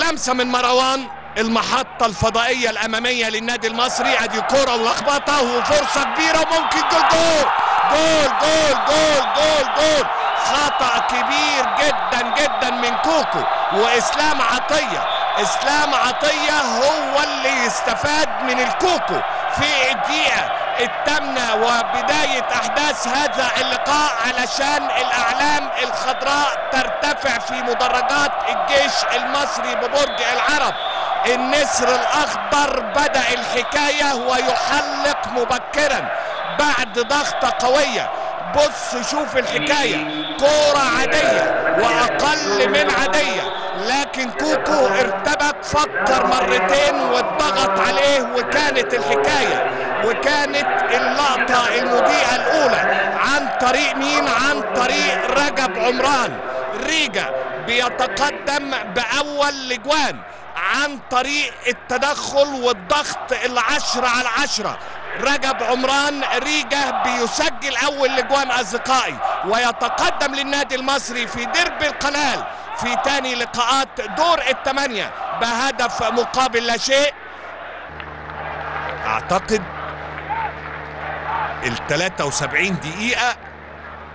لمسة من مروان المحطة الفضائية الأمامية للنادي المصري. أدي كرة ولخبطة وفرصة كبيرة وممكن جول جول جول جول جول جول جول. خطأ كبير جدا جدا من كوكو. وإسلام عطية إسلام عطية هو اللي يستفاد من الكوكو. في الدقيقة الثامنة وبداية أحداث هذا اللقاء علشان الأعلام الخضراء ترتفع في مدرجات الجيش المصري ببرج العرب. النسر الأخضر بدأ الحكاية ويحلق مبكرا بعد ضغطة قوية. بص شوف الحكاية. كورة عادية وأقل من عادية لكن كوكو ارتبك فكر مرتين واتضغط عليه وكانت الحكاية. وكانت اللقطة المضيئة الأولى عن طريق مين؟ عن طريق رجب عمران. ريجا بيتقدم بأول لجوان عن طريق التدخل والضغط العشرة على عشرة رجب عمران ريجا بيسجل أول لجوان أصدقائي ويتقدم للنادي المصري في درب القنال في تاني لقاءات دور الثمانية بهدف مقابل لا شيء. أعتقد ال 73 دقيقة.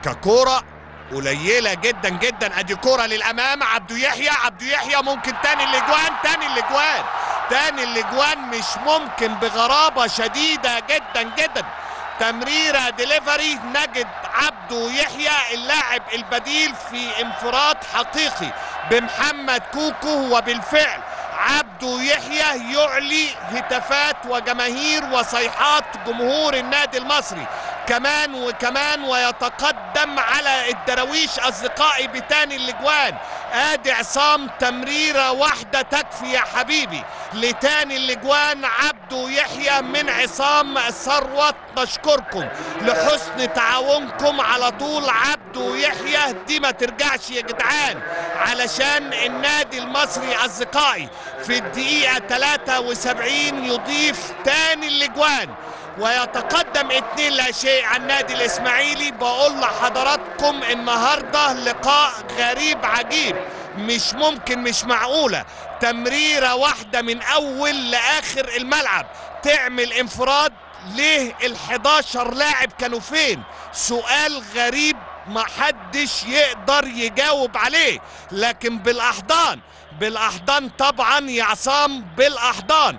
ككورة قليلة جدا جدا. أدي كورة للأمام. عبدو يحيى. عبدو يحيى ممكن تاني الأجوان. تاني الأجوان. تاني الأجوان مش ممكن بغرابة شديدة جدا جدا. تمريرة ديليفري نجد عبدو يحيى اللاعب البديل في انفراد حقيقي بمحمد كوكو وبالفعل عبدو يحيى يعلي هتافات وجماهير وصيحات جمهور النادي المصري. كمان وكمان ويتقدم على الدراويش أصدقائي بتاني الأجوان. آدي عصام تمريرة واحدة تكفي يا حبيبي. لتاني الأجوان عبدو يحيى من عصام ثروت نشكركم. لحسن تعاونكم على طول عبدو يحيى دي ما ترجعش يا جدعان علشان النادي المصري أصدقائي في الدقيقة 73 يضيف تاني الأجوان ويتقدم اتنين لا شيء عن النادي الإسماعيلي. بقول لحضراتكم النهارده لقاء غريب عجيب مش ممكن مش معقولة. تمريرة واحدة من أول لآخر الملعب. تعمل انفراد ليه ال11 لاعب كانوا فين؟ سؤال غريب ما حدش يقدر يجاوب عليه. لكن بالأحضان بالأحضان طبعا يا عصام بالأحضان.